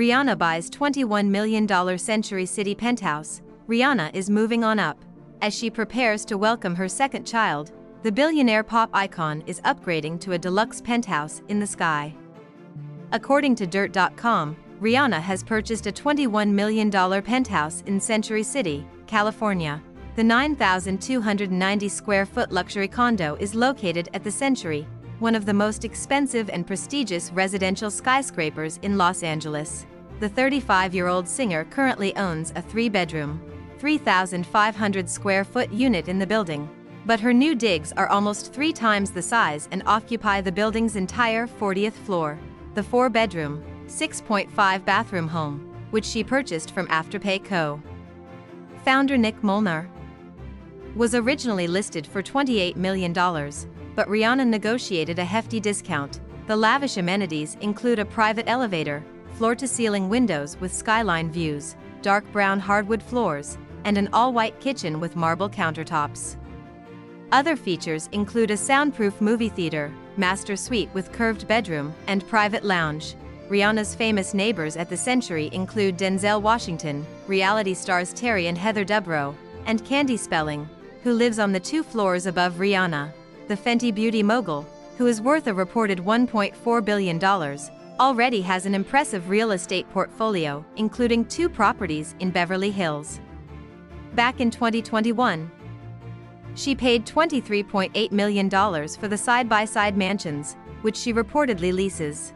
Rihanna buys $21 million Century City penthouse. Rihanna is moving on up. As she prepares to welcome her second child, the billionaire pop icon is upgrading to a deluxe penthouse in the sky. According to Dirt.com, Rihanna has purchased a $21 million penthouse in Century City, California. The 9,290 square foot luxury condo is located at the Century, one of the most expensive and prestigious residential skyscrapers in Los Angeles. The 35 year old singer currently owns a three bedroom, 3,500 square foot unit in the building. But her new digs are almost three times the size and occupy the building's entire 40th floor. The four bedroom, 6.5 bathroom home, which she purchased from Afterpay Co. Founder Nick Molnar was originally listed for $28 million, but Rihanna negotiated a hefty discount. The lavish amenities include a private elevator, floor-to-ceiling windows with skyline views, dark brown hardwood floors, and an all-white kitchen with marble countertops. Other features include a soundproof movie theater, master suite with curved bedroom, and private lounge. Rihanna's famous neighbors at the Century include Denzel Washington, reality stars Terry and Heather Dubrow, and Candy Spelling, who lives on the two floors above Rihanna. The Fenty Beauty mogul, who is worth a reported $1.4 billion, already has an impressive real estate portfolio, including two properties in Beverly Hills. Back in 2021, she paid $23.8 million for the side-by-side mansions, which she reportedly leases.